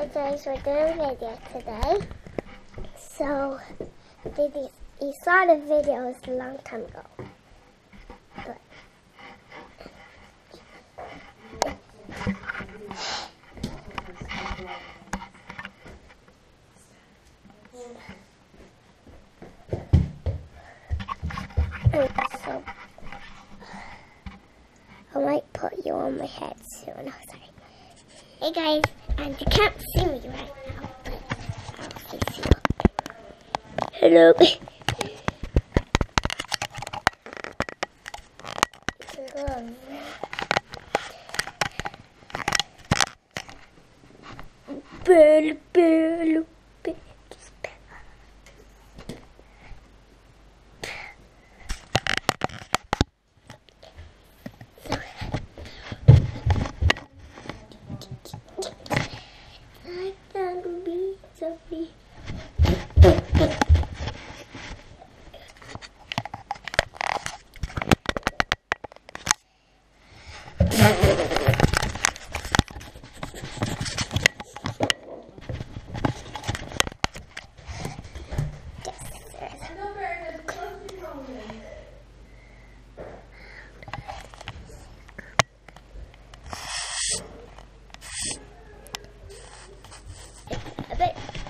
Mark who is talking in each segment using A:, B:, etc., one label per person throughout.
A: Hey guys, we're doing a video today. So, did you, you saw the videos a long time ago. But, so, I might put you on my head soon. Oh, sorry. Hey guys, and you can't see me right now, but I'll you. Hello. Bell, bell, bell. I can be Sophie. a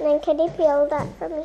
A: Then can you peel that for me?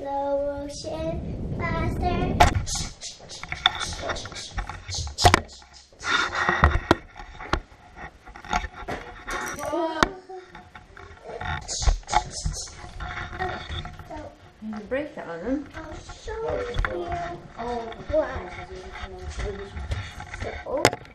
A: Slow motion, faster.
B: Break that on them.
A: I'll show you what. So, so